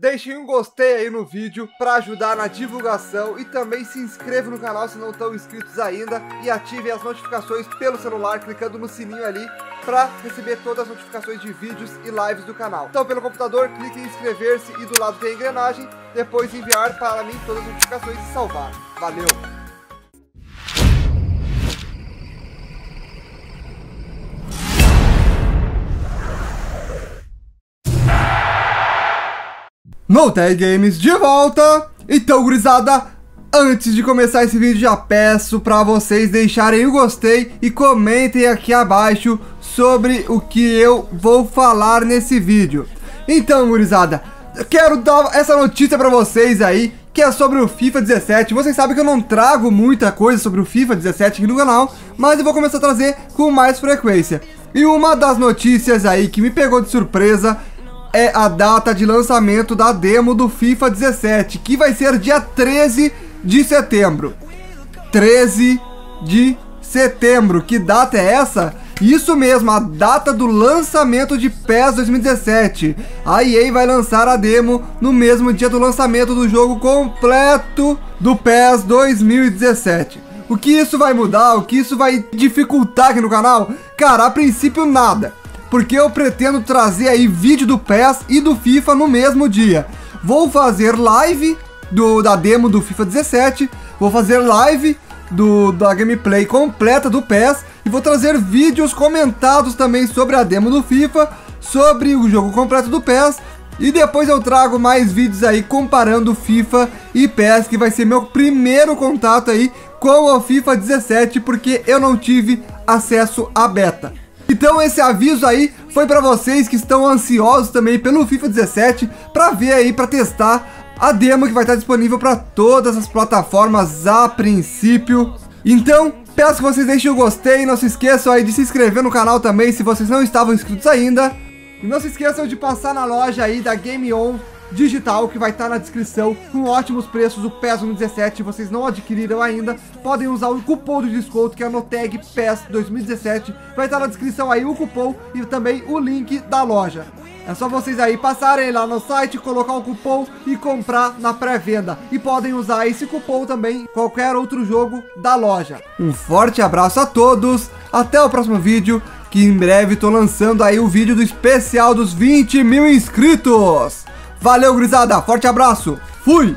Deixem um gostei aí no vídeo para ajudar na divulgação e também se inscrevam no canal se não estão inscritos ainda e ativem as notificações pelo celular clicando no sininho ali para receber todas as notificações de vídeos e lives do canal. Então pelo computador, clique em inscrever-se e do lado tem a engrenagem, depois enviar para mim todas as notificações e salvar. Valeu! Tag Games de volta! Então, gurizada, antes de começar esse vídeo, já peço para vocês deixarem o gostei e comentem aqui abaixo sobre o que eu vou falar nesse vídeo. Então, gurizada, quero dar essa notícia para vocês aí, que é sobre o FIFA 17. Vocês sabem que eu não trago muita coisa sobre o FIFA 17 aqui no canal, mas eu vou começar a trazer com mais frequência. E uma das notícias aí que me pegou de surpresa é a data de lançamento da demo do FIFA 17, que vai ser dia 13 de setembro. 13 de setembro. Que data é essa? Isso mesmo, a data do lançamento de PES 2017. A EA vai lançar a demo no mesmo dia do lançamento do jogo completo do PES 2017. O que isso vai mudar? O que isso vai dificultar aqui no canal? Cara, a princípio nada porque eu pretendo trazer aí vídeo do PES e do FIFA no mesmo dia. Vou fazer live do, da demo do FIFA 17, vou fazer live do, da gameplay completa do PES e vou trazer vídeos comentados também sobre a demo do FIFA, sobre o jogo completo do PES e depois eu trago mais vídeos aí comparando FIFA e PES, que vai ser meu primeiro contato aí com o FIFA 17, porque eu não tive acesso à beta. Então esse aviso aí foi para vocês que estão ansiosos também pelo FIFA 17 para ver aí, para testar a demo que vai estar disponível para todas as plataformas a princípio. Então, peço que vocês deixem o gostei, não se esqueçam aí de se inscrever no canal também se vocês não estavam inscritos ainda. E não se esqueçam de passar na loja aí da Game On digital que vai estar tá na descrição com ótimos preços. O PES 2017, vocês não adquiriram ainda, podem usar o cupom de desconto que é no tag PES 2017. Vai estar tá na descrição aí o cupom e também o link da loja. É só vocês aí passarem lá no site, colocar o cupom e comprar na pré-venda. E podem usar esse cupom também em qualquer outro jogo da loja. Um forte abraço a todos, até o próximo vídeo, que em breve estou lançando aí o vídeo do especial dos 20 mil inscritos. Valeu, gurizada. Forte abraço. Fui!